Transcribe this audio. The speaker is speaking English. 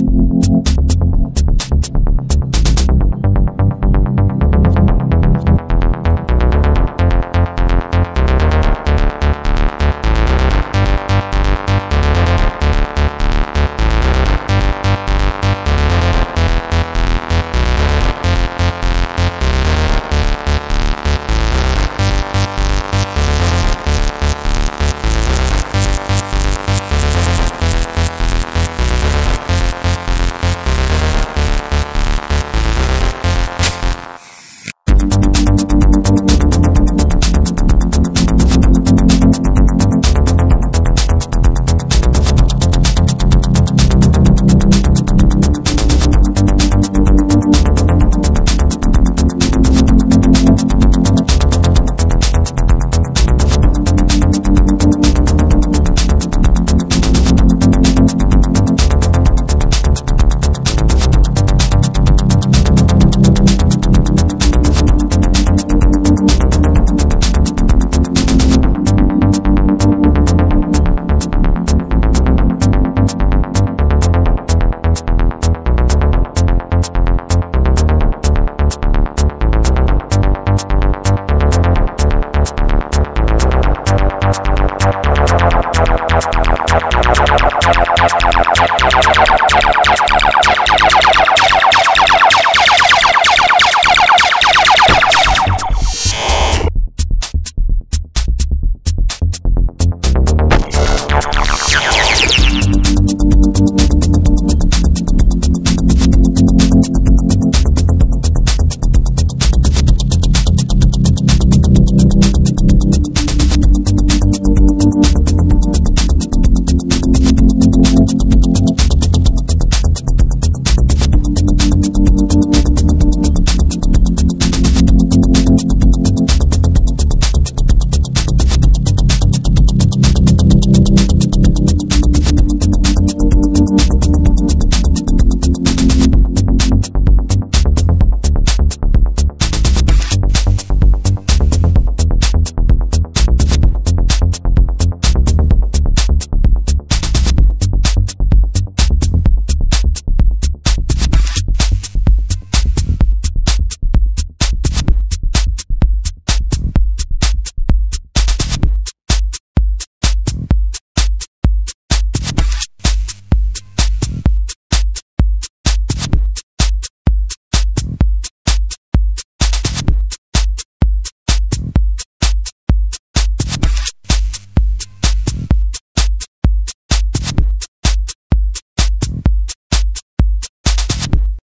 you.